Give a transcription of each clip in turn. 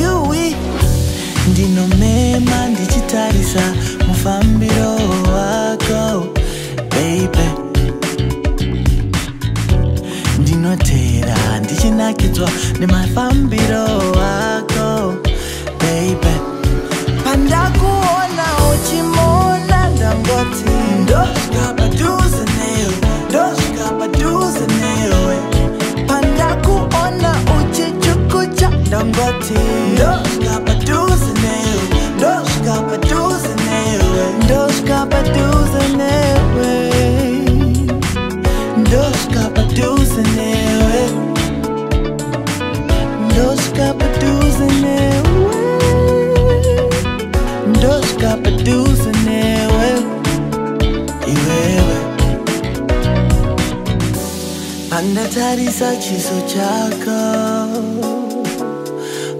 Yui ndinomema ndichitarisa mufambiro wako baby. Ndinotera ndichinakidzwa nemafambiro ndangoti ndosvika padhuze newe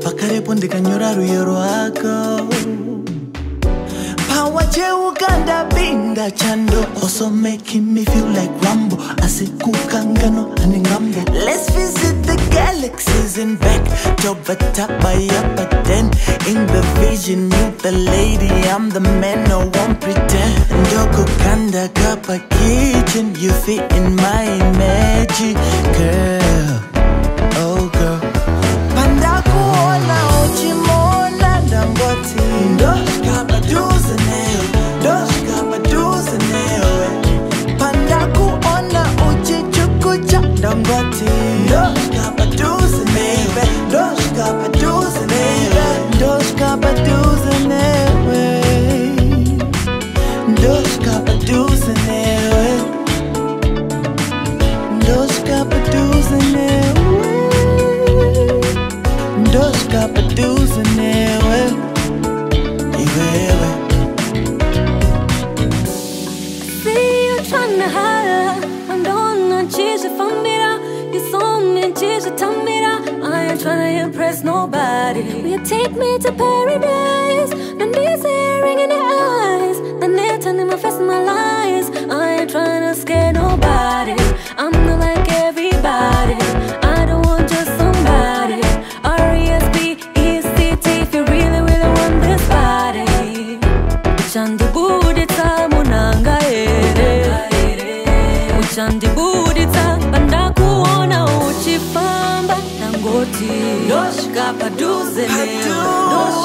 chiso chako pakarepo ndikanyora rwiyo rwako. Pawacheuka chando. Also making me feel like rambo. Asikukangano aningambo let's visit the galaxies and back. Tovatapayapa then in the vision you the lady. I'm the man no one pretend. Ndokukanda kapa kitchen. You fit in my magic. Girl ndangoti ndosvika padhuze me I ain't tryna impress nobody. Will you take me to paradise uchandibuditsa pandakuona uchifamba nangoti ndosvika padhuze newe Ndosvika